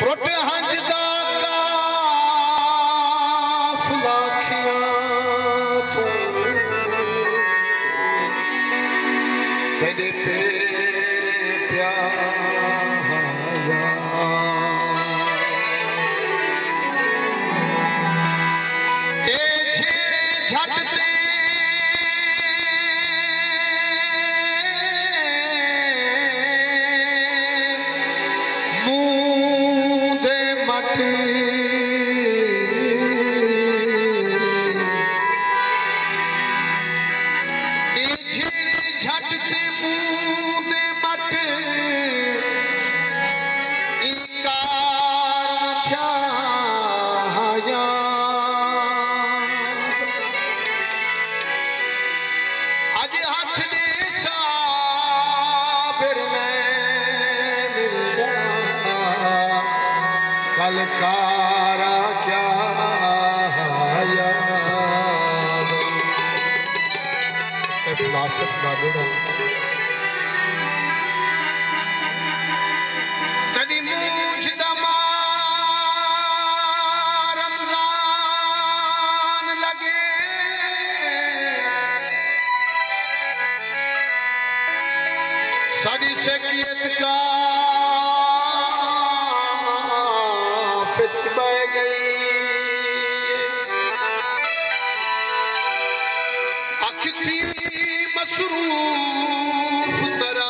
प्रोटे हंजदा सिर कलकारा क्यास बाबू आख थी मसरूम सुतरा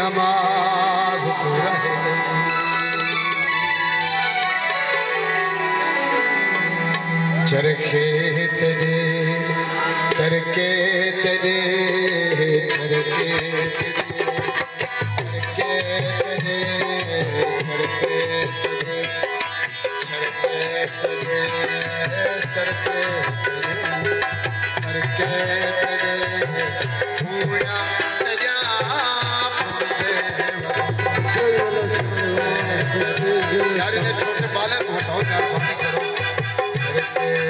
नमाज़ तो रह गई चरखे तेरे तरके तेरे चरखे तरके तेरे चरखे चरखे चरखे Yeah.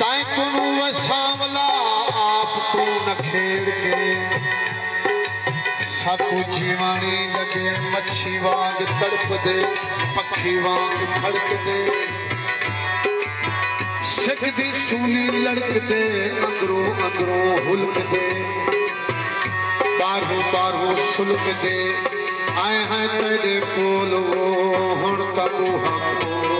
ताई जीवानी लगे, मच्छी वांग तड़प दे, पखी वांग फड़क दे। सिख दी सूनी लड़क दे अंदरों अंदरों हुलक दे। बारहों बारहों सुलक दे। आए हैं तेरे कोल, वो हण तबू हको